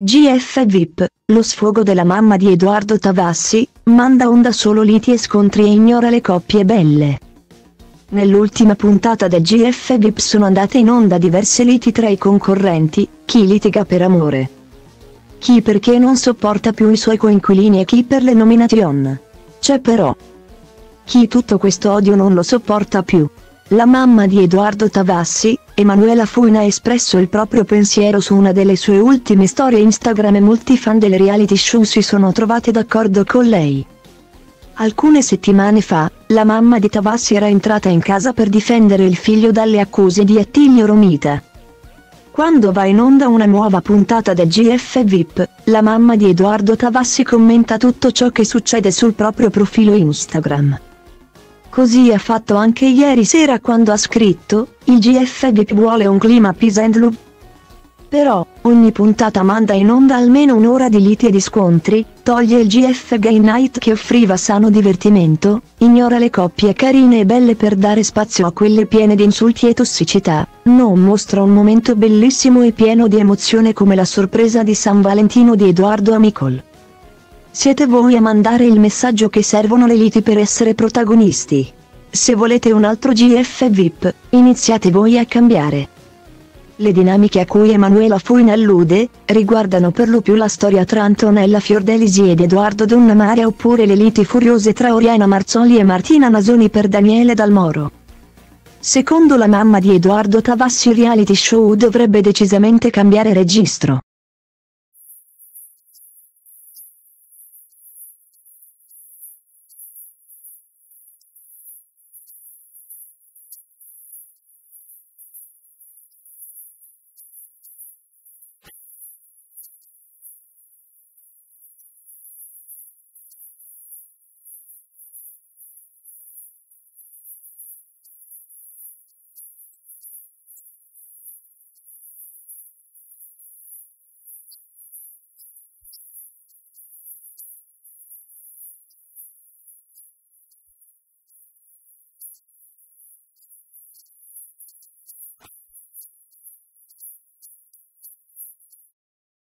GF VIP, lo sfogo della mamma di Edoardo Tavassi, manda onda solo liti e scontri e ignora le coppie belle. Nell'ultima puntata del GF VIP sono andate in onda diverse liti tra i concorrenti, chi litiga per amore. Chi perché non sopporta più i suoi coinquilini e chi per le nomination. C'è però chi tutto questo odio non lo sopporta più. La mamma di Edoardo Tavassi, Emanuela Fuina ha espresso il proprio pensiero su una delle sue ultime storie Instagram e molti fan del reality show si sono trovati d'accordo con lei. Alcune settimane fa, la mamma di Tavassi era entrata in casa per difendere il figlio dalle accuse di Attilio Romita. Quando va in onda una nuova puntata del GF VIP, la mamma di Edoardo Tavassi commenta tutto ciò che succede sul proprio profilo Instagram. Così ha fatto anche ieri sera quando ha scritto, il GF VIP vuole un clima peace and love. Però, ogni puntata manda in onda almeno un'ora di liti e di scontri, toglie il GF Gay Night che offriva sano divertimento, ignora le coppie carine e belle per dare spazio a quelle piene di insulti e tossicità, non mostra un momento bellissimo e pieno di emozione come la sorpresa di San Valentino di Edoardo Amicol. Siete voi a mandare il messaggio che servono le liti per essere protagonisti. Se volete un altro GF VIP, iniziate voi a cambiare. Le dinamiche a cui Emanuela Fuin allude, riguardano per lo più la storia tra Antonella Fiordelisi ed Edoardo Donnamaria oppure le liti furiose tra Oriana Marzoli e Martina Nasoni per Daniele Dalmoro. Secondo la mamma di Edoardo Tavassi il reality show dovrebbe decisamente cambiare registro.